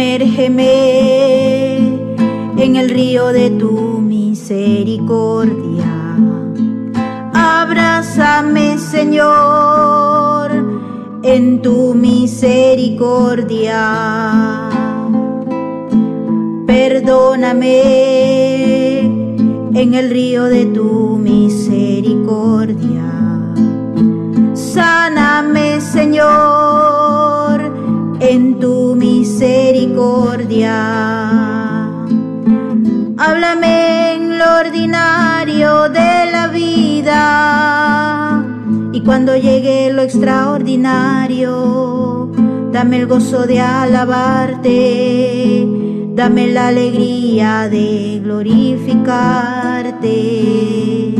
Sumérgeme en el río de tu misericordia. Abrázame, Señor, en tu misericordia. Perdóname en el río de tu misericordia. Sáname, Señor, en tu misericordia. Háblame en lo ordinario de la vida y cuando llegue lo extraordinario, dame el gozo de alabarte, dame la alegría de glorificarte.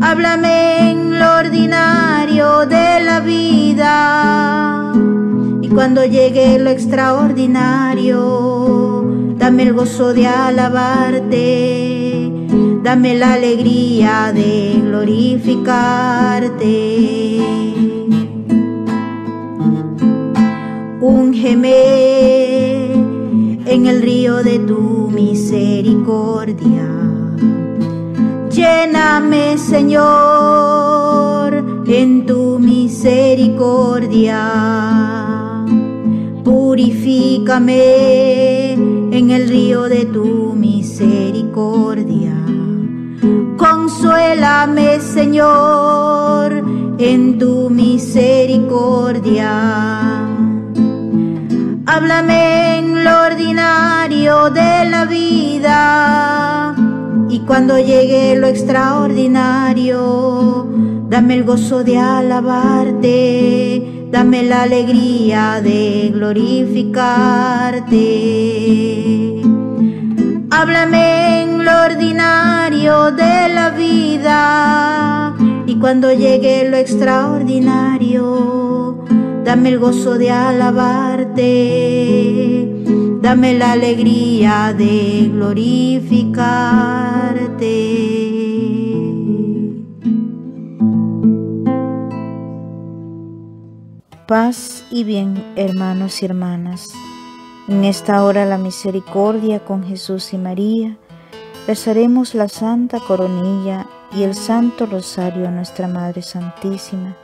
Háblame en lo ordinario de la vida y cuando llegue lo extraordinario, dame el gozo de alabarte, dame la alegría de glorificarte. Úngeme en el río de tu misericordia. Lléname, Señor, en tu misericordia. Purifícame en el río de tu misericordia. Consuélame, Señor, en tu misericordia. Háblame en lo ordinario de la vida y cuando llegue lo extraordinario, dame el gozo de alabarte, dame la alegría de glorificarte. Háblame en lo ordinario de la vida y cuando llegue lo extraordinario, dame el gozo de alabarte, dame la alegría de glorificarte. Paz y bien, hermanos y hermanas. En esta hora la misericordia con Jesús y María, rezaremos la Santa Coronilla y el Santo Rosario a nuestra Madre Santísima,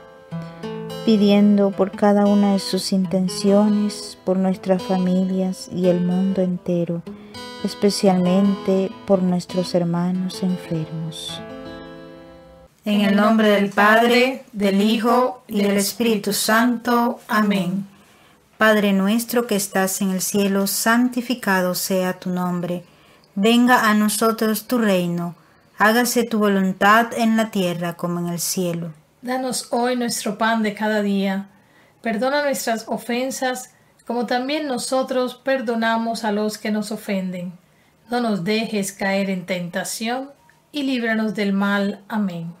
pidiendo por cada una de sus intenciones, por nuestras familias y el mundo entero, especialmente por nuestros hermanos enfermos. En el nombre del Padre, del Hijo y del Espíritu Santo. Amén. Padre nuestro que estás en el cielo, santificado sea tu nombre. Venga a nosotros tu reino. Hágase tu voluntad en la tierra como en el cielo. Danos hoy nuestro pan de cada día. Perdona nuestras ofensas, como también nosotros perdonamos a los que nos ofenden. No nos dejes caer en tentación y líbranos del mal. Amén.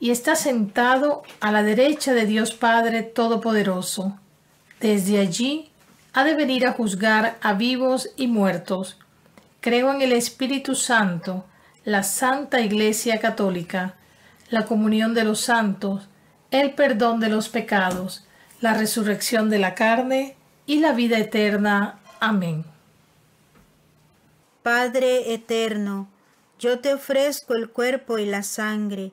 y está sentado a la derecha de Dios Padre Todopoderoso. Desde allí ha de venir a juzgar a vivos y muertos. Creo en el Espíritu Santo, la Santa Iglesia Católica, la comunión de los santos, el perdón de los pecados, la resurrección de la carne y la vida eterna. Amén. Padre eterno, yo te ofrezco el cuerpo y la sangre,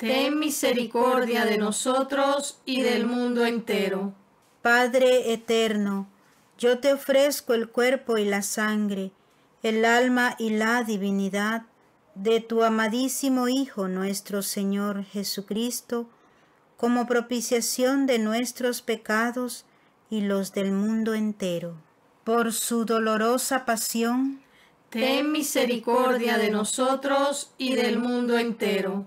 Ten misericordia de nosotros y del mundo entero. Padre eterno, yo te ofrezco el cuerpo y la sangre, el alma y la divinidad de tu amadísimo Hijo nuestro Señor Jesucristo, como propiciación de nuestros pecados y los del mundo entero. Por su dolorosa pasión, Ten misericordia de nosotros y del mundo entero.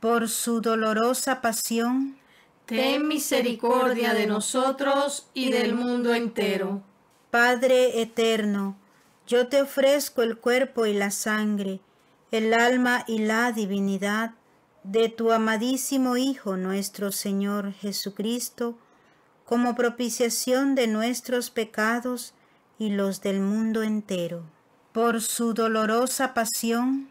Por su dolorosa pasión, Ten misericordia de nosotros y del mundo entero. Padre eterno, yo te ofrezco el cuerpo y la sangre, el alma y la divinidad de tu amadísimo Hijo nuestro Señor Jesucristo, como propiciación de nuestros pecados y los del mundo entero. Por su dolorosa pasión,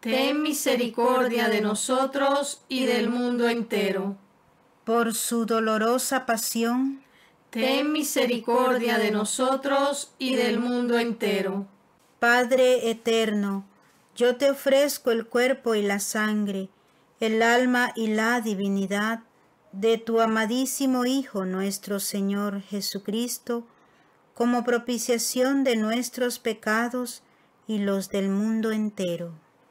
Ten misericordia de nosotros y del mundo entero. por su dolorosa pasión, Ten misericordia de nosotros y del mundo entero. Padre eterno, yo te ofrezco el cuerpo y la sangre, el alma y la divinidad de tu amadísimo Hijo nuestro Señor Jesucristo, como propiciación de nuestros pecados y los del mundo entero.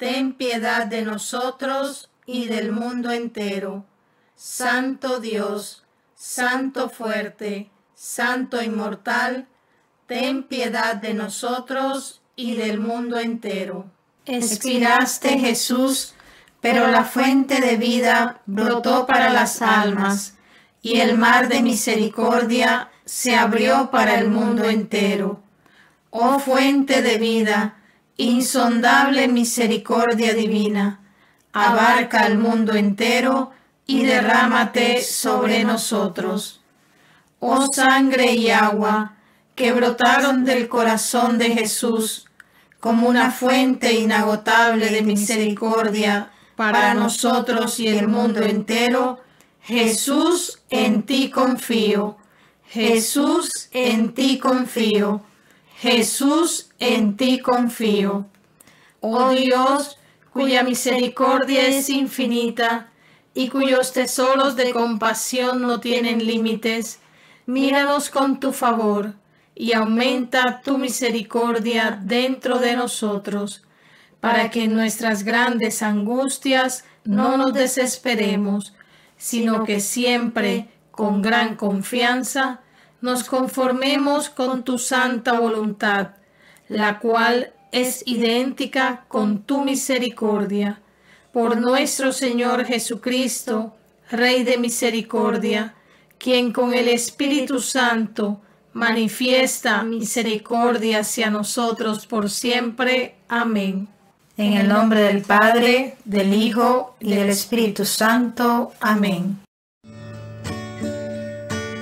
ten piedad de nosotros y del mundo entero. Santo Dios, Santo fuerte, Santo inmortal, ten piedad de nosotros y del mundo entero. Expiraste Jesús, pero la fuente de vida brotó para las almas, y el mar de misericordia se abrió para el mundo entero. Oh fuente de vida, insondable misericordia divina, abarca el mundo entero y derrámate sobre nosotros. Oh sangre y agua que brotaron del corazón de Jesús como una fuente inagotable de misericordia para nosotros y el mundo entero, Jesús, en ti confío. Jesús, en ti confío. Jesús, en ti confío. Oh Dios, cuya misericordia es infinita y cuyos tesoros de compasión no tienen límites, míranos con tu favor y aumenta tu misericordia dentro de nosotros, para que en nuestras grandes angustias no nos desesperemos, sino que siempre, con gran confianza, nos conformemos con tu santa voluntad, la cual es idéntica con tu misericordia. Por nuestro Señor Jesucristo, Rey de misericordia, quien con el Espíritu Santo manifiesta misericordia hacia nosotros por siempre. Amén. En el nombre del Padre, del Hijo y del Espíritu Santo. Amén.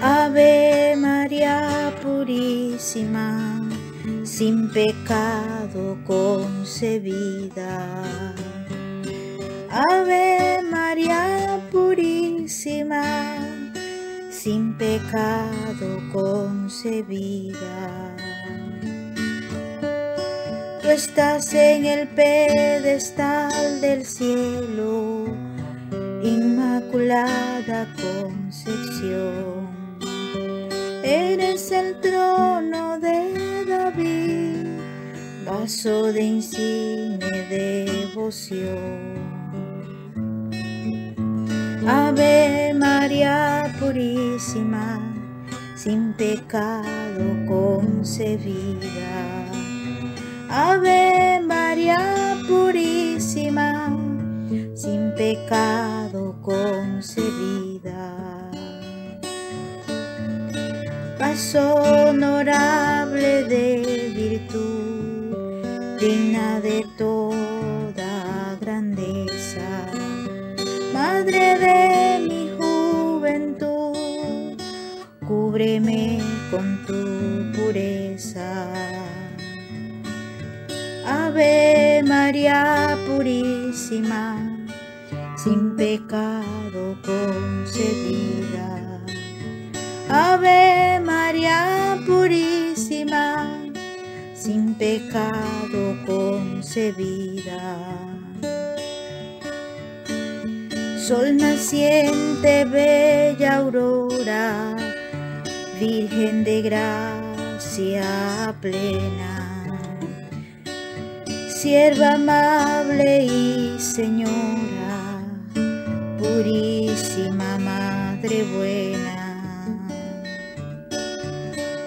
Ave María Purísima, sin pecado concebida. Ave María Purísima, sin pecado concebida. Tú estás en el pedestal del cielo Inmaculada Concepción. Eres el trono de David, vaso de insigne devoción. Ave María Purísima, sin pecado concebida. Ave María Purísima, sin pecado concebida. Paso honorable de virtud, digna de toda grandeza. Madre de mi juventud, cúbreme con tu pureza. Ave María Purísima, sin pecado concebida. Ave María Purísima, sin pecado concebida. Sol naciente, bella aurora, Virgen de gracia plena, sierva amable y señora, purísima Madre buena.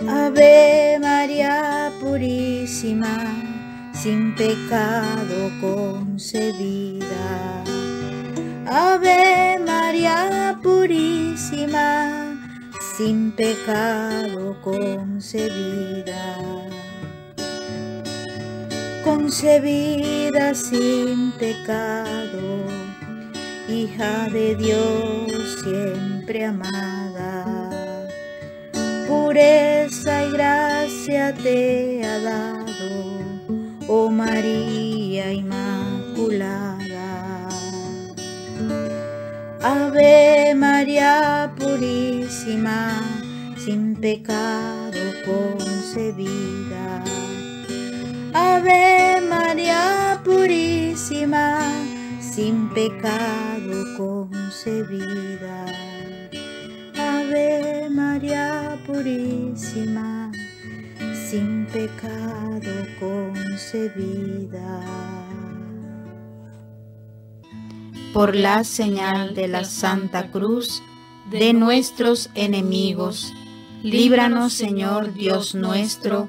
Ave María purísima, sin pecado concebida. Ave María purísima, sin pecado concebida. Concebida sin pecado, hija de Dios siempre amada. Pureza y gracia te ha dado, oh María Inmaculada. Ave María Purísima, sin pecado concebida. Ave María Purísima, sin pecado concebida. María Purísima, sin pecado concebida por la señal de la Santa Cruz de nuestros enemigos. Líbranos, Señor Dios nuestro,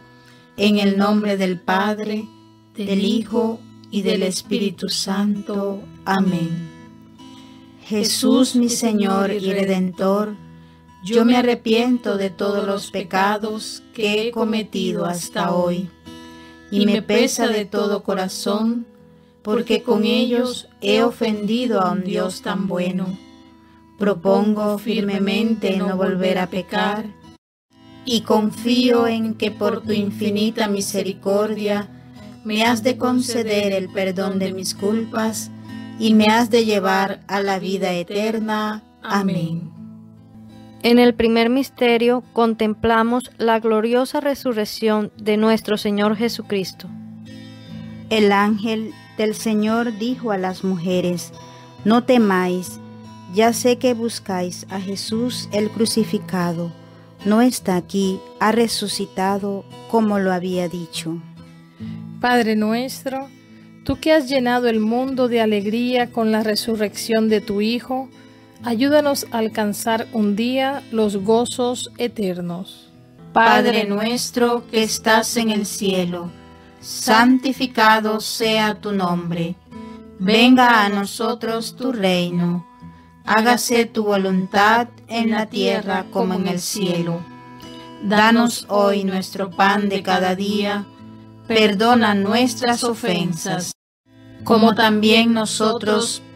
en el nombre del Padre, del Hijo y del Espíritu Santo. Amén. Jesús mi Señor y Redentor, yo me arrepiento de todos los pecados que he cometido hasta hoy, y me pesa de todo corazón porque con ellos he ofendido a un Dios tan bueno. Propongo firmemente no volver a pecar y confío en que por tu infinita misericordia me has de conceder el perdón de mis culpas y me has de llevar a la vida eterna. Amén. En el primer misterio contemplamos la gloriosa resurrección de nuestro Señor Jesucristo. El ángel del Señor dijo a las mujeres, no temáis, ya sé que buscáis a Jesús el crucificado, no está aquí, ha resucitado como lo había dicho. Padre nuestro, tú que has llenado el mundo de alegría con la resurrección de tu Hijo, ayúdanos a alcanzar un día los gozos eternos. Padre nuestro que estás en el cielo, santificado sea tu nombre. Venga a nosotros tu reino. Hágase tu voluntad en la tierra como en el cielo. Danos hoy nuestro pan de cada día. Perdona nuestras ofensas, como también nosotros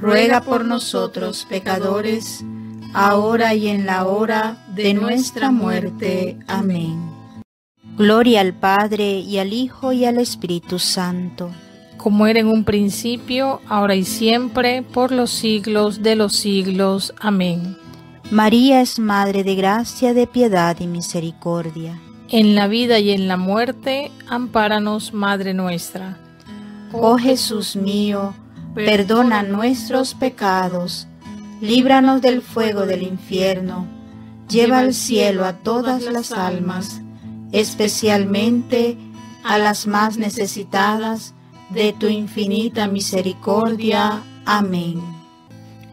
ruega por nosotros pecadores, ahora y en la hora de nuestra muerte. Amén. Gloria al Padre y al Hijo y al Espíritu Santo. Como era en un principio, ahora y siempre, por los siglos de los siglos. Amén. María es Madre de gracia, de piedad y misericordia. En la vida y en la muerte, ampáranos, Madre nuestra. Oh Jesús mío, perdona nuestros pecados, líbranos del fuego del infierno, lleva al cielo a todas las almas, especialmente a las más necesitadas de tu infinita misericordia. Amén.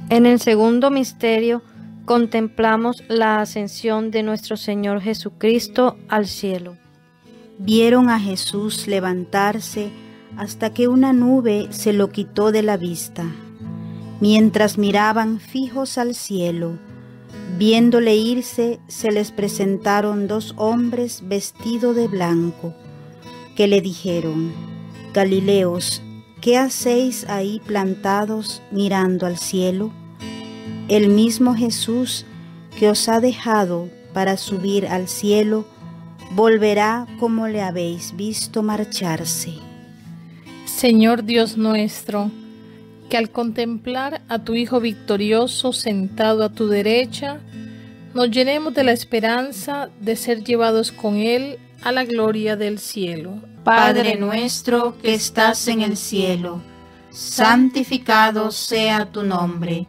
En el segundo misterio contemplamos la ascensión de nuestro Señor Jesucristo al cielo. Vieron a Jesús levantarse hasta que una nube se lo quitó de la vista. Mientras miraban fijos al cielo, viéndole irse, se les presentaron dos hombres vestidos de blanco, que le dijeron, Galileos, ¿qué hacéis ahí plantados mirando al cielo? El mismo Jesús que os ha dejado para subir al cielo, volverá como le habéis visto marcharse. Señor Dios nuestro, que al contemplar a tu Hijo victorioso sentado a tu derecha, nos llenemos de la esperanza de ser llevados con Él a la gloria del cielo. Padre nuestro que estás en el cielo, santificado sea tu nombre.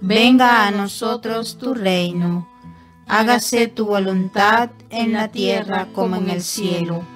Venga a nosotros tu reino. Hágase tu voluntad en la tierra como en el cielo.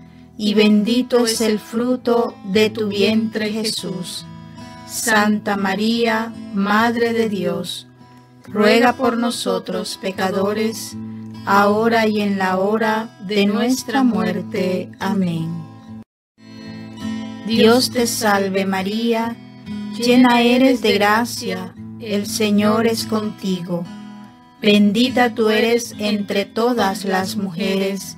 y bendito es el fruto de tu vientre Jesús. Santa María, Madre de Dios, ruega por nosotros pecadores, ahora y en la hora de nuestra muerte. Amén. Dios te salve María, llena eres de gracia, el Señor es contigo. Bendita tú eres entre todas las mujeres,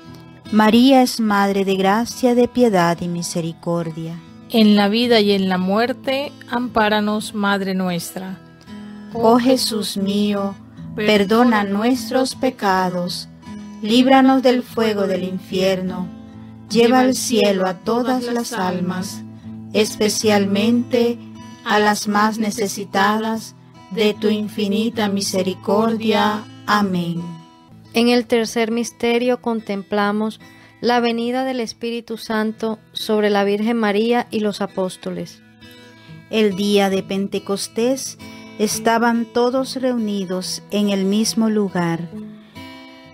María es Madre de gracia, de piedad y misericordia. En la vida y en la muerte, ampáranos, Madre nuestra. Oh Jesús mío, perdona nuestros pecados, líbranos del fuego del infierno, lleva al cielo a todas las almas, especialmente a las más necesitadas de tu infinita misericordia. Amén. En el tercer misterio contemplamos la venida del Espíritu Santo sobre la Virgen María y los apóstoles. El día de Pentecostés estaban todos reunidos en el mismo lugar.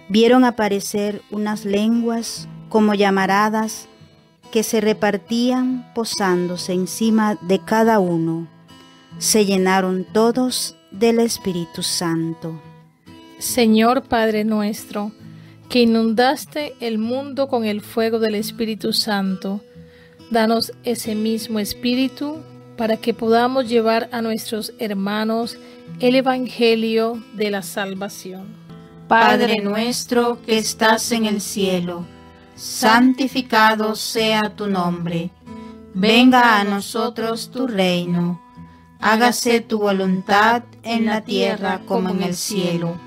Vieron aparecer unas lenguas como llamaradas que se repartían posándose encima de cada uno. Se llenaron todos del Espíritu Santo. Señor Padre nuestro, que inundaste el mundo con el fuego del Espíritu Santo, danos ese mismo Espíritu para que podamos llevar a nuestros hermanos el Evangelio de la salvación. Padre nuestro que estás en el cielo, santificado sea tu nombre. Venga a nosotros tu reino. Hágase tu voluntad en la tierra como en el cielo.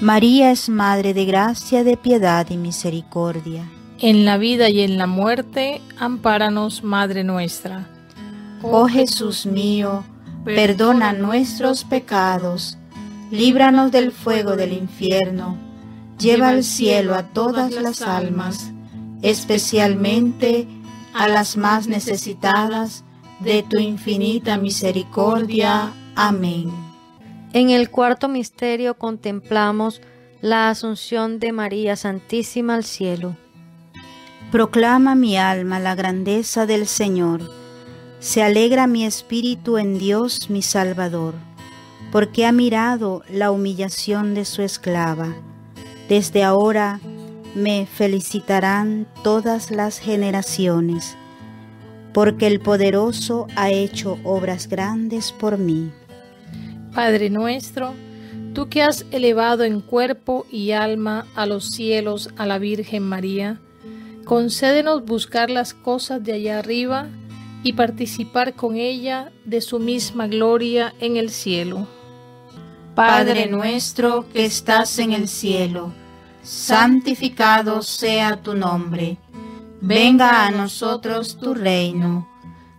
María es Madre de gracia, de piedad y misericordia. En la vida y en la muerte, ampáranos, Madre nuestra. Oh Jesús mío, perdona nuestros pecados, líbranos del fuego del infierno, lleva al cielo a todas las almas, especialmente a las más necesitadas de tu infinita misericordia. Amén. En el cuarto misterio contemplamos la asunción de María Santísima al cielo. Proclama mi alma la grandeza del Señor. Se alegra mi espíritu en Dios mi Salvador, porque ha mirado la humillación de su esclava. Desde ahora me felicitarán todas las generaciones, porque el poderoso ha hecho obras grandes por mí. Padre nuestro, tú que has elevado en cuerpo y alma a los cielos a la Virgen María, concédenos buscar las cosas de allá arriba y participar con ella de su misma gloria en el cielo. Padre nuestro que estás en el cielo, santificado sea tu nombre. Venga a nosotros tu reino.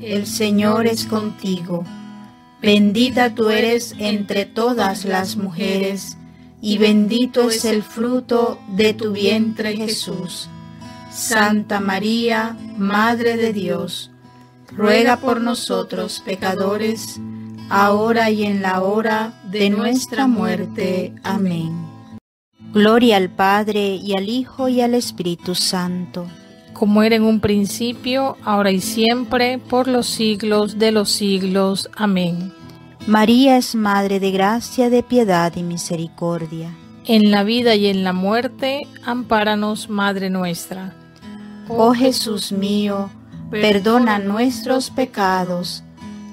el Señor es contigo. Bendita tú eres entre todas las mujeres, y bendito es el fruto de tu vientre Jesús. Santa María, Madre de Dios, ruega por nosotros pecadores, ahora y en la hora de nuestra muerte. Amén. Gloria al Padre y al Hijo y al Espíritu Santo. Como era en un principio, ahora y siempre, por los siglos de los siglos. Amén. María es Madre de gracia, de piedad y misericordia. En la vida y en la muerte, ampáranos, Madre nuestra. Oh Jesús mío, perdona nuestros pecados,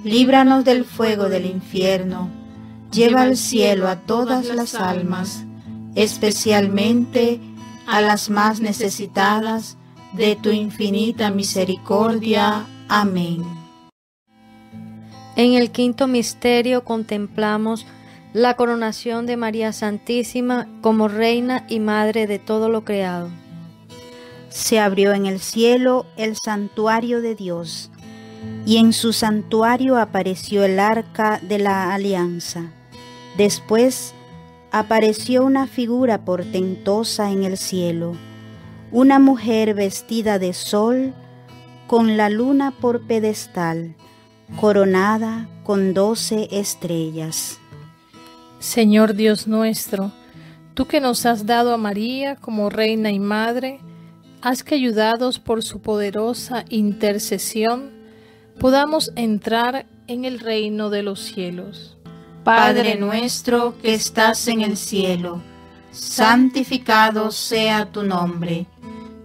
líbranos del fuego del infierno, lleva al cielo a todas las almas, especialmente a las más necesitadas de tu infinita misericordia. Amén. En el quinto misterio contemplamos la coronación de María Santísima como Reina y Madre de todo lo creado. Se abrió en el cielo el santuario de Dios, y en su santuario apareció el arca de la alianza. Después apareció una figura portentosa en el cielo, una mujer vestida de sol, con la luna por pedestal, coronada con doce estrellas. Señor Dios nuestro, tú que nos has dado a María como reina y madre, haz que ayudados por su poderosa intercesión, podamos entrar en el reino de los cielos. Padre nuestro que estás en el cielo, santificado sea tu nombre.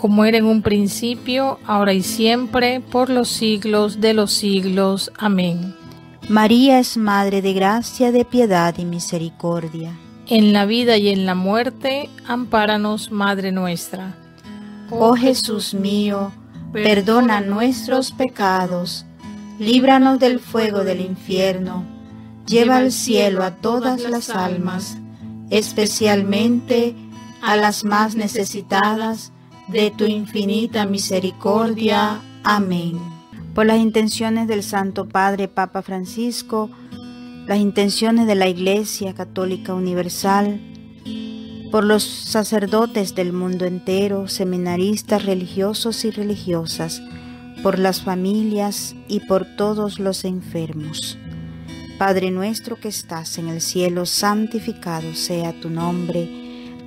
Como era en un principio, ahora y siempre, por los siglos de los siglos. Amén. María es Madre de gracia, de piedad y misericordia. En la vida y en la muerte, ampáranos, Madre nuestra. Oh Jesús mío, perdona nuestros pecados, líbranos del fuego del infierno, lleva al cielo a todas las almas, especialmente a las más necesitadas de tu infinita misericordia. Amén. Por las intenciones del Santo Padre Papa Francisco, las intenciones de la Iglesia Católica Universal, por los sacerdotes del mundo entero, seminaristas religiosos y religiosas, por las familias y por todos los enfermos. Padre nuestro que estás en el cielo, santificado sea tu nombre.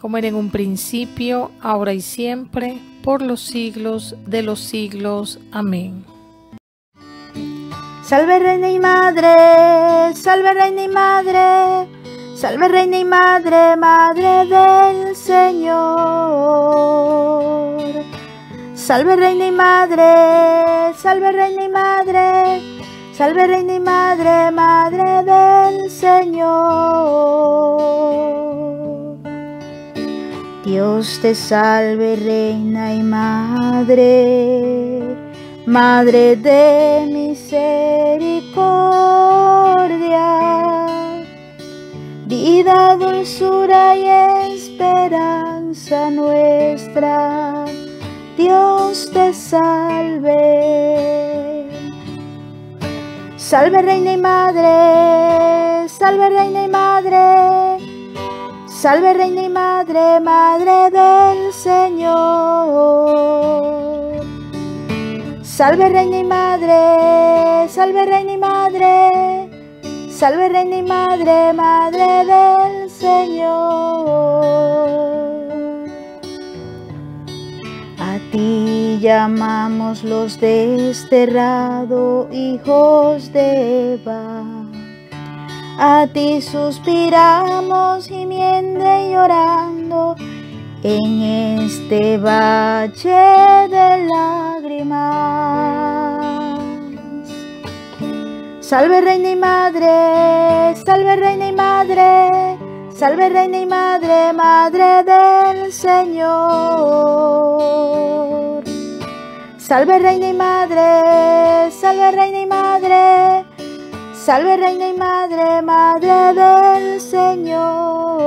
Como era en un principio, ahora y siempre, por los siglos de los siglos. Amén. Salve Reina y Madre, salve Reina y Madre Salve Reina y Madre, Madre del Señor. Salve Reina y Madre, salve Reina y Madre, salve Reina y Madre, Madre del Señor. Dios te salve Reina y Madre, Madre de misericordia vida, dulzura y esperanza nuestra. Dios te salve. Salve Reina y Madre, salve Reina y Madre, salve Reina y Madre, Madre del Señor. Salve Reina y Madre, salve Reina y Madre, Salve Reina y Madre, Madre del Señor. A ti llamamos los desterrados hijos de Eva. A ti suspiramos gimiendo y llorando en este valle de lágrimas. Salve reina y madre, salve reina y madre, salve reina y madre, madre del Señor. Salve reina y madre, salve reina y madre, salve reina y madre, madre del Señor.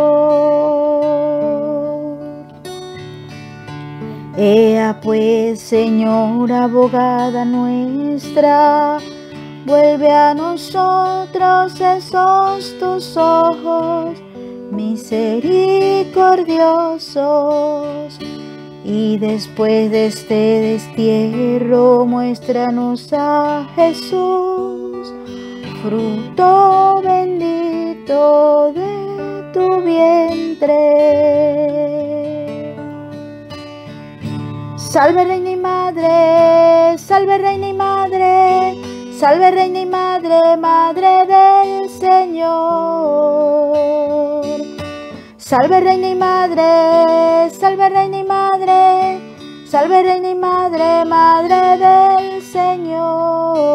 Ea pues, Señora abogada nuestra, vuelve a nosotros esos tus ojos misericordiosos. Y después de este destierro, muéstranos a Jesús, fruto bendito de tu vientre. Salve Reina y Madre, salve Reina y Madre, salve Reina y Madre, Madre del Señor. Salve Reina y Madre, salve Reina y Madre, salve Reina y Madre, Madre del Señor.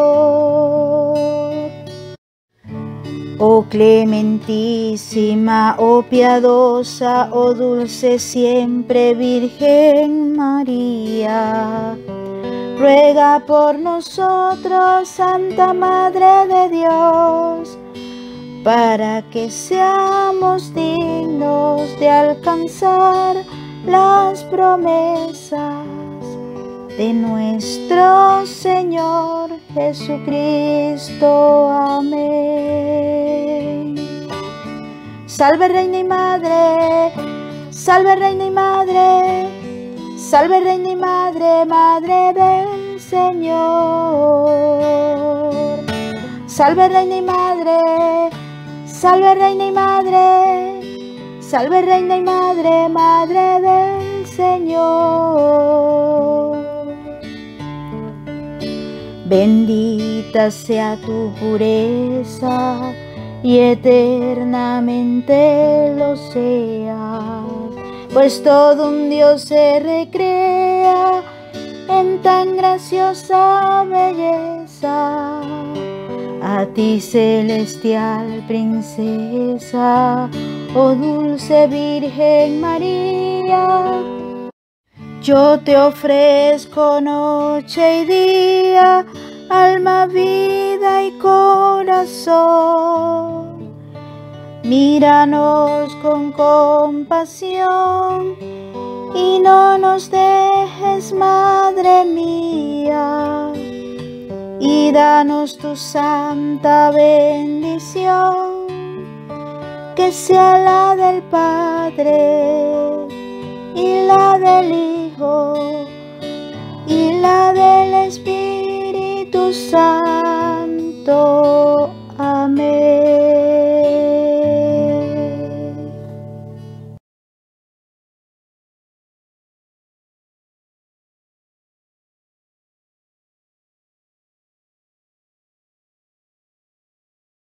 Oh clementísima, oh piadosa, oh dulce siempre Virgen María. Ruega por nosotros, Santa Madre de Dios, para que seamos dignos de alcanzar las promesas de nuestro Señor Jesucristo. Amén. Salve Reina y Madre, salve Reina y Madre, salve Reina y Madre, Madre del Señor. Salve Reina y Madre, salve Reina y Madre, salve Reina y Madre, Madre del Señor. Bendita sea tu pureza y eternamente lo seas, pues todo un Dios se recrea en tan graciosa belleza. A ti celestial princesa, oh dulce Virgen María, yo te ofrezco noche y día, alma, vida y corazón. Míranos con compasión y no nos dejes, Madre mía, y danos tu santa bendición, que sea la del Padre y la del Hijo y la Espíritu Santo. Amén.